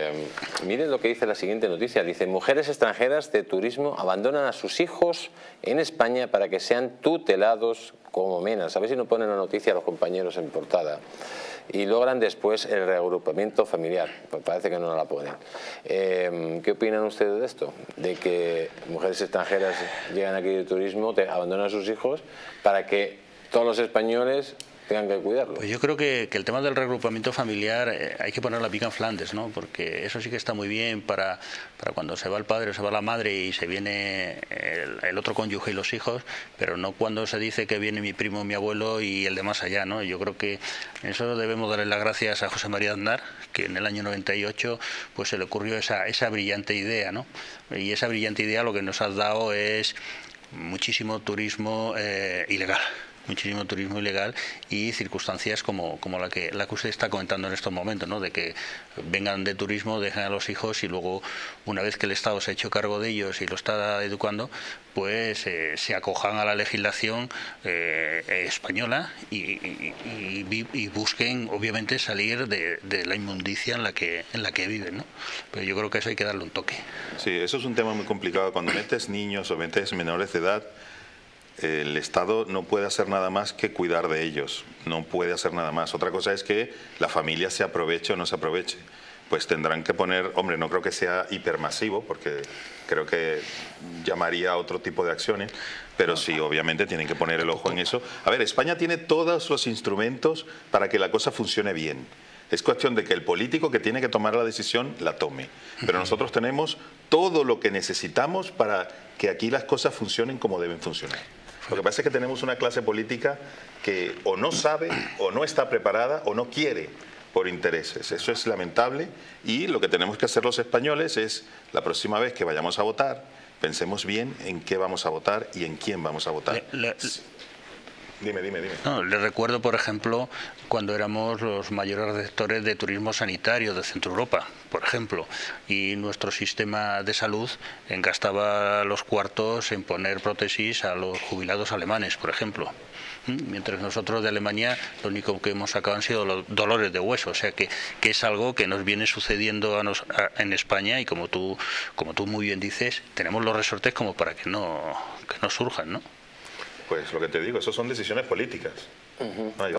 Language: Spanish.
Eh, miren lo que dice la siguiente noticia. Dice, mujeres extranjeras de turismo abandonan a sus hijos en España para que sean tutelados como menas. A ver si no ponen la noticia a los compañeros en portada. Y logran después el reagrupamiento familiar. Pues parece que no la ponen. Eh, ¿Qué opinan ustedes de esto? De que mujeres extranjeras llegan aquí de turismo, abandonan a sus hijos para que todos los españoles tengan que cuidarlo. Pues yo creo que, el tema del regrupamiento familiar eh, hay que poner la pica en Flandes, ¿no? porque eso sí que está muy bien para, para cuando se va el padre o se va la madre y se viene el, otro cónyuge y los hijos, pero no cuando se dice que viene mi primo, mi abuelo y el de más allá. ¿no? Yo creo que eso debemos darle las gracias a José María Aznar, que en el año 98 pues, se le ocurrió esa, esa brillante idea. ¿no? Y esa brillante idea lo que nos ha dado es muchísimo turismo eh, ilegal muchísimo turismo ilegal y circunstancias como, como la, que, la que usted está comentando en estos momentos, ¿no? de que vengan de turismo, dejen a los hijos y luego, una vez que el Estado se ha hecho cargo de ellos y lo está educando, pues eh, se acojan a la legislación eh, española y, y, busquen, obviamente, salir de, de, la inmundicia en la que en la que viven. ¿no? Pero yo creo que eso hay que darle un toque. Sí, eso es un tema muy complicado. Cuando metes niños o metes menores de edad, el Estado no puede hacer nada más que cuidar de ellos, no puede hacer nada más. Otra cosa es que la familia se aproveche o no se aproveche. Pues tendrán que poner, hombre, no creo que sea hipermasivo, porque creo que llamaría a otro tipo de acciones, pero sí, obviamente tienen que poner el ojo en eso. A ver, España tiene todos los instrumentos para que la cosa funcione bien. Es cuestión de que el político que tiene que tomar la decisión la tome. Pero nosotros tenemos todo lo que necesitamos para que aquí las cosas funcionen como deben funcionar. Lo que pasa es que tenemos una clase política que o no sabe, o no está preparada, o no quiere por intereses. Eso es lamentable y lo que tenemos que hacer los españoles es, la próxima vez que vayamos a votar, pensemos bien en qué vamos a votar y en quién vamos a votar. Dime, dime, dime. No, le recuerdo, por ejemplo, cuando éramos los mayores receptores de turismo sanitario de Centro Europa, por ejemplo, y nuestro sistema de salud engastaba los cuartos en poner prótesis a los jubilados alemanes, por ejemplo. ¿Mm? Mientras nosotros de Alemania lo único que hemos sacado han sido los dolores de hueso, o sea que, que es algo que nos viene sucediendo a en España y como tú, como tú muy bien dices, tenemos los resortes como para que no, que no surjan, ¿no? Pues lo que te digo, eso son decisiones políticas.